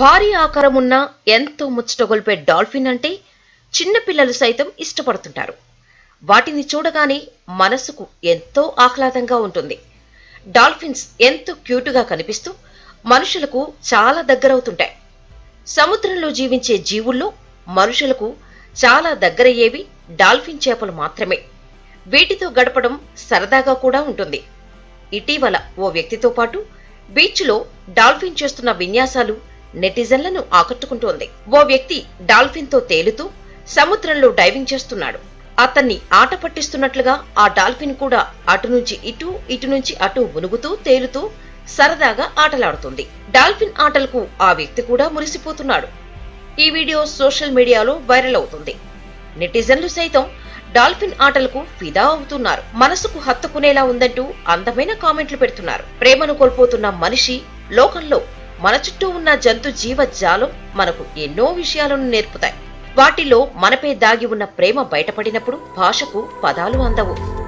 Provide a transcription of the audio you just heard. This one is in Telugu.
భారీ ఆకారమున్న ఎంతో ముచ్చటగొల్పే డాల్ఫిన్ అంటే చిన్నపిల్లలు సైతం ఇష్టపడుతుంటారు. వాటిని చూడగానే మనసుకు ఎంతో ఆహ్లాదంగా ఉంటుంది. డాల్ఫిన్స్ ఎంతో క్యూటుగా కనిపిస్తూ మనుషులకు చాలా దగ్గరవుతుంటాయి. సముద్రంలో జీవించే జీవుల్లో మనుషులకు చాలా దగ్గరయ్యేవి డాల్ఫిన్ చేపలు మాత్రమే. వీటితో గడపడం సరదాగా కూడా ఉంటుంది. ఇటీవల ఓ వ్యక్తితో పాటు బీచ్లో డాల్ఫిన్ చేస్తున్న విన్యాసాలు నెటిజన్లను ఆకట్టుకుంటోంది. ఓ వ్యక్తి డాల్ఫిన్తో తేలుతూ సముద్రంలో డైవింగ్ చేస్తున్నాడు. అతన్ని ఆట పట్టిస్తున్నట్లుగా ఆ డాల్ఫిన్ కూడా అటు నుంచి ఇటు ఇటు నుంచి అటు మునుగుతూ తేలుతూ సరదాగా ఆటలాడుతుంది. డాల్ఫిన్ ఆటలకు ఆ వ్యక్తి కూడా మురిసిపోతున్నాడు. ఈ వీడియో సోషల్ మీడియాలో వైరల్ అవుతుంది. నెటిజన్లు సైతం డాల్ఫిన్ ఆటలకు ఫిదా అవుతున్నారు. మనసుకు హత్తుకునేలా ఉందంటూ అందమైన కామెంట్లు పెడుతున్నారు. ప్రేమను కోల్పోతున్న మనిషి లోకంలో మన చుట్టూ ఉన్న జంతు జీవ జాలం మనకు ఎన్నో విషయాలను నేర్పుతాయి. వాటిలో మనపై దాగి ఉన్న ప్రేమ బయటపడినప్పుడు భాషకు పదాలు అందవు.